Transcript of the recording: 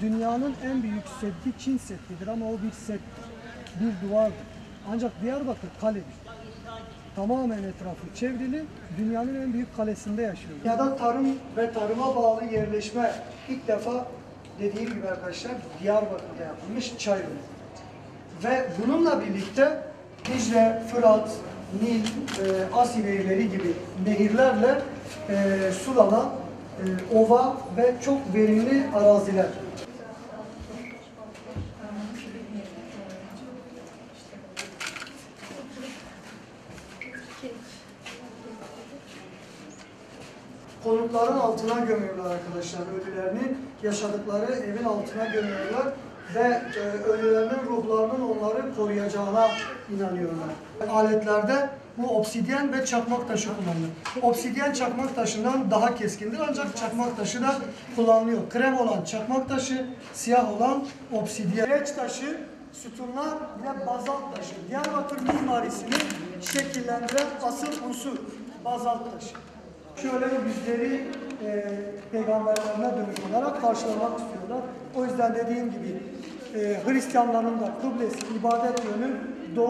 dünyanın en büyük seddi Çin Seddidir ama o bir settir. Bir duvardır. Ancak Diyarbakır kaledir. Tamamen etrafı çevrili, dünyanın en büyük kalesinde yaşıyor. Ya da tarım ve tarıma bağlı yerleşme ilk defa dediğim gibi arkadaşlar Diyarbakır'da yapılmış Çayırlı. Ve bununla birlikte Dicle, Fırat, Nil, e, Asi nehirleri gibi nehirlerle e, sulanan e, ova ve çok verimli araziler. Konutların altına gömüyorlar arkadaşlar ölülerini. Yaşadıkları evin altına gömüyorlar ve e, ölülerinin ruhlarının onları koruyacağına inanıyorlar. Aletlerde bu obsidyen ve çakmak taşı kullanılır. Obsidyen çakmak taşından daha keskindir ancak çakmak taşı da kullanılıyor. Krem olan çakmak taşı, siyah olan obsidyen. Kireç taşı, sütunlar ve bazalt taşı. Diyarbakır mimarisini şekillendiren asıl unsur bazalt taşı şöyle bizleri e, peygamberlerine dönük olarak karşılamak istiyorlar. O yüzden dediğim gibi e, Hristiyanların da kıblesi, ibadet yönü doğu.